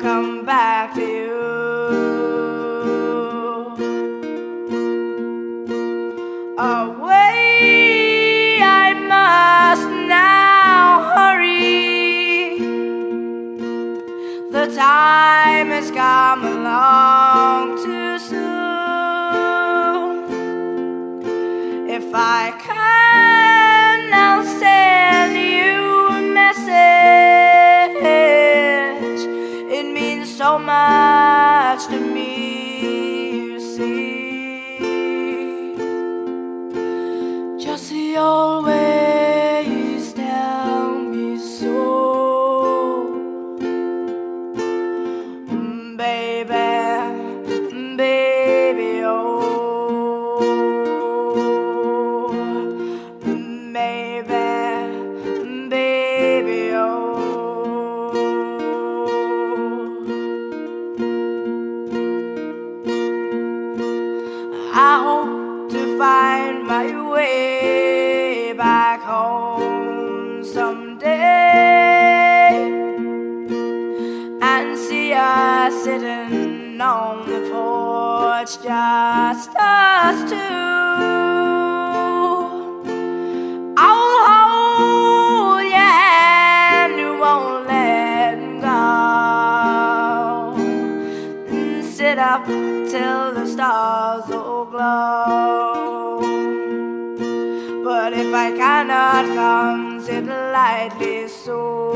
come back to you. Away I must now hurry. The time has come along too soon. If I can. touched I hope to find my way back home someday and see us sitting on the porch, just us two. it up till the stars glow. But if I cannot consider lightly so.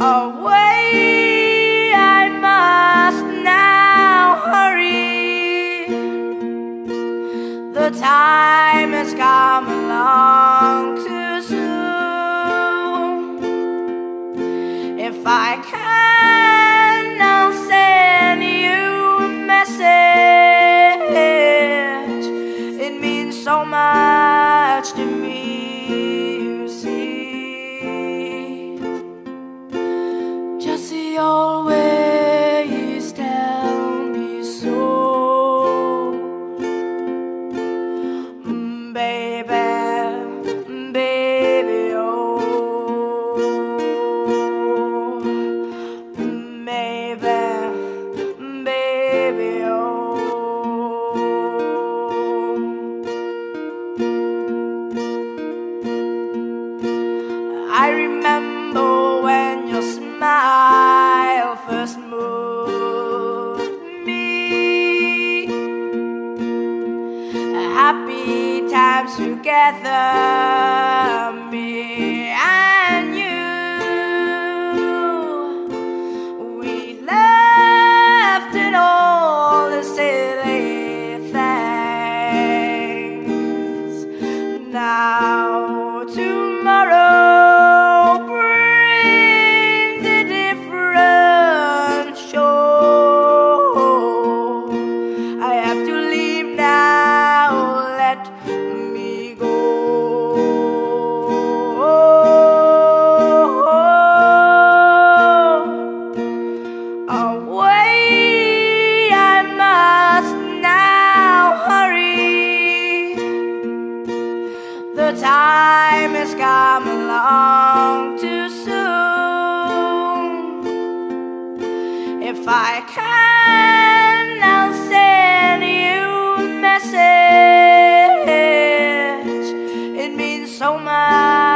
Away I must now hurry. The time has come I I remember when your smile first moved me. Happy times together, me and If I can, I'll send you a message. It means so much